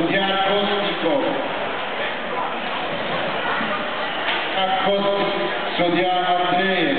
Lucian Kostico Sodiano Andrea